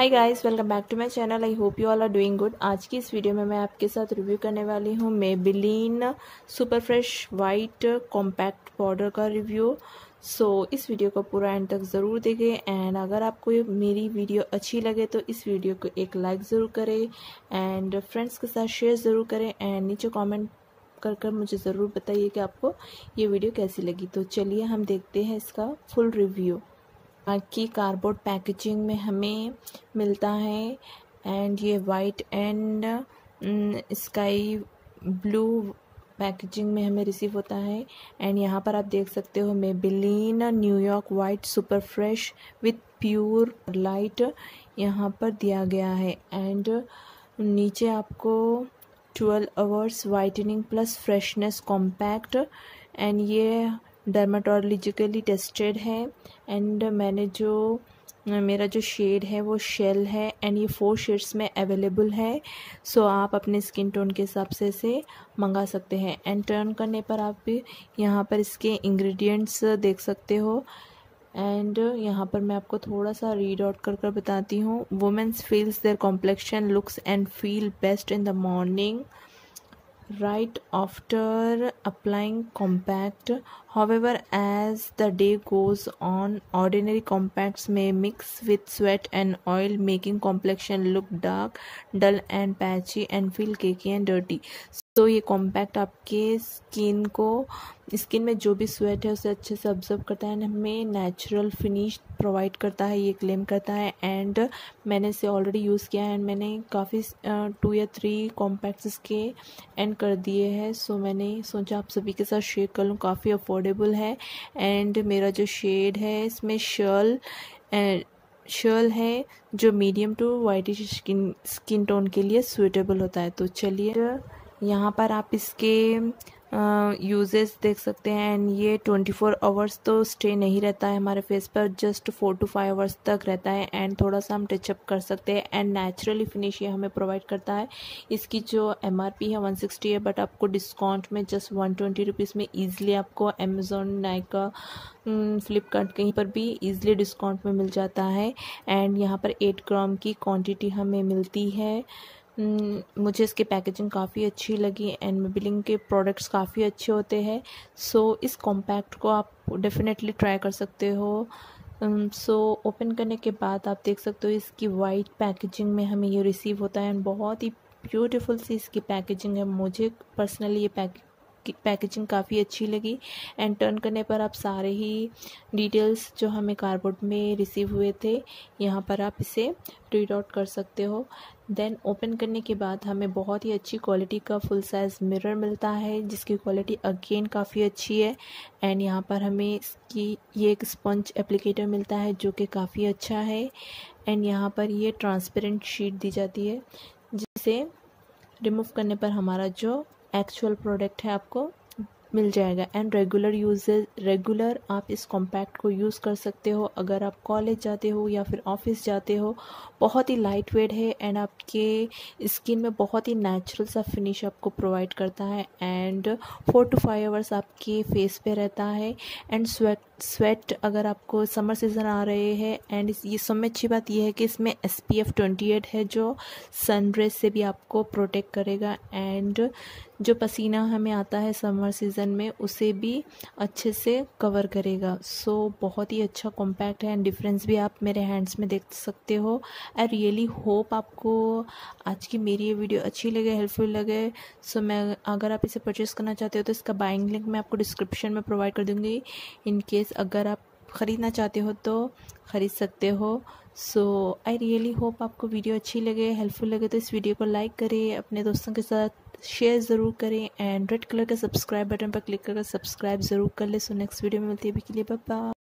Hi guys welcome back to my channel I hope you all are doing good आज की इस video में मैं आपके साथ रिव्यू करने वाली हूँ Maybelline super fresh white compact powder का रिव्यू सो so, इस वीडियो को पूरा एंड तक ज़रूर देखें एंड अगर आपको मेरी वीडियो अच्छी लगे तो इस वीडियो को एक लाइक ज़रूर करें एंड फ्रेंड्स के साथ शेयर ज़रूर करें एंड नीचे कॉमेंट कर कर मुझे ज़रूर बताइए कि आपको ये वीडियो कैसी लगी। तो चलिए हम देखते हैं इसका फुल रिव्यू की कार्डबोर्ड पैकेजिंग में हमें मिलता है। एंड ये white and sky blue packaging में हमें रिसीव होता है। एंड यहाँ पर आप देख सकते हो Maybelline New York white super fresh with pure light यहाँ पर दिया गया है। एंड नीचे आपको twelve hours whitening plus freshness compact and ये डर्माटोलॉजिकली टेस्टेड है एंड मैंने जो, मेरा जो शेड है वो शेल है एंड ये फोर शेड्स में अवेलेबल है सो आप अपने स्किन टोन के हिसाब से इसे मंगा सकते हैं। एंड टर्न करने पर आप यहाँ पर इसके इंग्रेडिएंट्स देख सकते हो एंड यहाँ पर मैं आपको थोड़ा सा रीड आउट कर कर बताती हूँ। Women's feels their complexion looks and feel best in the morning right after applying compact. However as the day goes on ordinary compacts may mix with sweat and oil making complexion look dark dull and patchy and feel cakey and dirty तो ये compact आपके skin को skin में जो भी sweat है, उसे अच्छे से ऑब्ज़र्व करता है हमें नेचुरल फिनिश प्रोवाइड करता है, ये क्लेम करता है। एंड मैंने इसे ऑलरेडी यूज़ किया है एंड मैंने काफ़ी टू या थ्री कॉम्पैक्ट्स इसके एंड कर दिए हैं। सो मैंने सोचा आप सभी के साथ शेयर कर लूँ, काफ़ी अफोर्डेबल है। एंड मेरा जो शेड है, इसमें शर्ल शर्ल है जो medium to whitish skin skin tone के लिए सूटेबल होता है। तो चलिए यहाँ पर आप इसके यूजेस देख सकते हैं एंड ये ट्वेंटी फोर आवर्स तो स्टे नहीं रहता है हमारे फेस पर just four to five hours तक रहता है एंड थोड़ा सा हम टचअप कर सकते हैं एंड नेचुरली फिनिश ये हमें प्रोवाइड करता है। इसकी जो एम आर पी है वन सिक्सटी है बट आपको डिस्काउंट में जस्ट वन ट्वेंटी रुपीज़ में ईजिली आपको अमेज़ोन नाइका फ्लिपकार्ट कहीं पर भी ईजिली डिस्काउंट में मिल जाता है। एंड यहाँ पर एट ग्राम की क्वान्टिटी हमें मिलती है। मुझे इसकी पैकेजिंग काफ़ी अच्छी लगी एंड मेबिलिंग के प्रोडक्ट्स काफ़ी अच्छे होते हैं। सो so, इस कॉम्पैक्ट को आप डेफिनेटली ट्राई कर सकते हो। सो um, ओपन so, करने के बाद आप देख सकते हो इसकी वाइट पैकेजिंग में हमें ये रिसीव होता है एंड बहुत ही ब्यूटीफुल सी इसकी पैकेजिंग है। मुझे पर्सनली ये पैक पैकेजिंग काफ़ी अच्छी लगी। एंड टर्न करने पर आप सारे ही डिटेल्स जो हमें कार्डबोर्ड में रिसीव हुए थे, यहाँ पर आप इसे रीड आउट कर सकते हो। देन ओपन करने के बाद हमें बहुत ही अच्छी क्वालिटी का फुल साइज़ मिरर मिलता है, जिसकी क्वालिटी अगेन काफ़ी अच्छी है। एंड यहाँ पर हमें इसकी, ये एक स्पंज एप्लीकेटर मिलता है, जो कि काफ़ी अच्छा है। एंड यहाँ पर ये ट्रांसपेरेंट शीट दी जाती है, जिसे रिमूव करने पर हमारा जो एक्चुअल प्रोडक्ट है आपको, मिल जाएगा। एंड रेगुलर यूजेज रेगुलर आप इस कॉम्पैक्ट को यूज़ कर सकते हो। अगर आप कॉलेज जाते हो या फिर ऑफ़िस जाते हो, बहुत ही लाइट वेट है एंड आपके स्किन में बहुत ही नेचुरल सा फिनिश आपको प्रोवाइड करता है। And four to five hours आपके फेस पे रहता है। एंड स्वेट स्वेट अगर आपको समर सीज़न आ रहे हैं एंड ये सब में अच्छी बात यह है कि इसमें S P F twenty eight है जो सन रेज से भी आपको प्रोटेक्ट करेगा एंड जो पसीना हमें आता है समर सीज़न में उसे भी अच्छे से कवर करेगा। सो so, बहुत ही अच्छा कॉम्पैक्ट है एंड डिफरेंस भी आप मेरे हैंड्स में देख सकते हो। आई रियली होप आपको आज की मेरी ये वीडियो अच्छी लगे हेल्पफुल लगे। सो so, मैं अगर आप इसे परचेज़ करना चाहते हो तो इसका बाइंग लिंक मैं आपको डिस्क्रिप्शन में प्रोवाइड कर दूँगी। इन केस अगर आप ख़रीदना चाहते हो तो ख़रीद सकते हो। सो आई रियली होप आपको वीडियो अच्छी लगे हेल्पफुल लगे तो इस वीडियो को लाइक करें, अपने दोस्तों के साथ शेयर ज़रूर करें एंड रेड कलर का सब्सक्राइब बटन पर क्लिक करके सब्सक्राइब ज़रूर कर ले। सो नेक्स्ट वीडियो में मिलती है अभी के लिए बाय